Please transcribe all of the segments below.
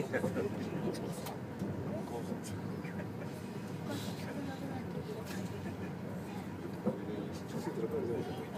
Thank you.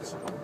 ですよ。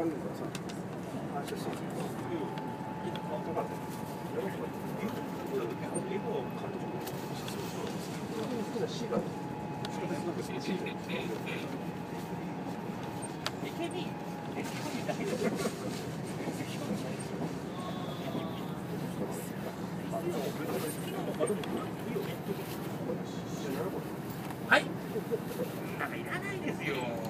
はないん、かはい。いらないですよ。